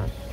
time.